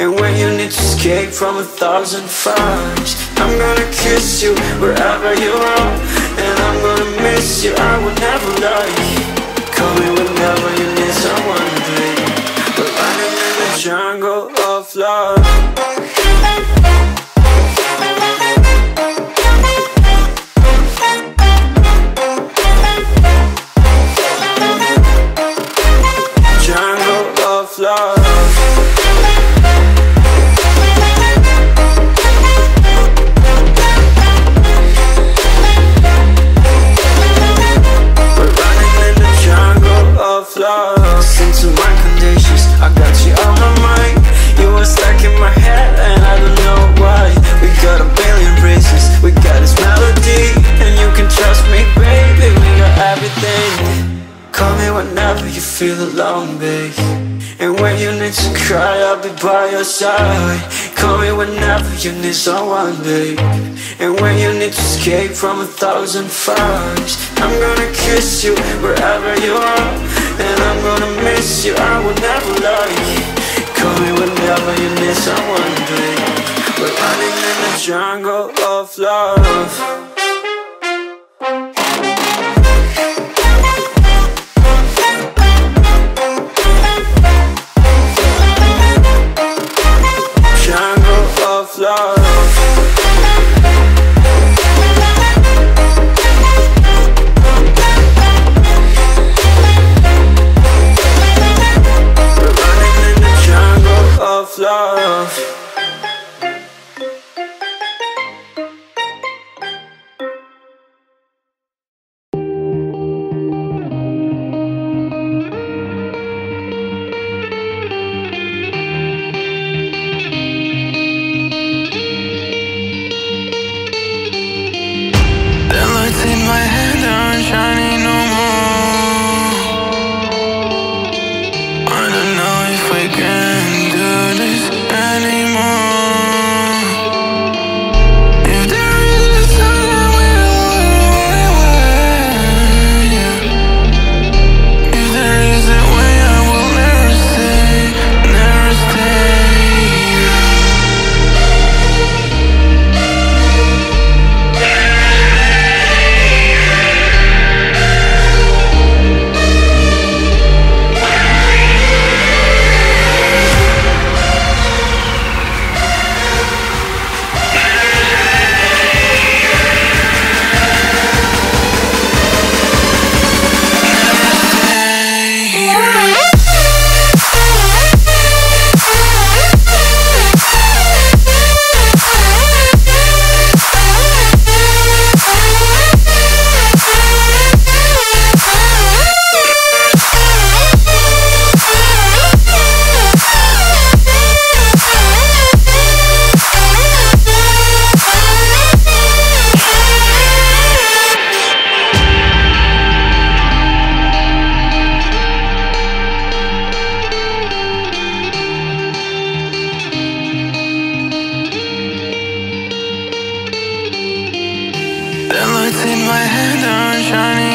And when you need to escape from a thousand fires I'm gonna kiss you wherever you are. And I'm gonna miss you, I will never lie be by your side. Call me whenever you need someone babe. And when you need to escape from a thousand fires I'm gonna kiss you wherever you are. And I'm gonna miss you, I will never lie. Call me whenever you need someone babe. We're running in the jungle of love sunshine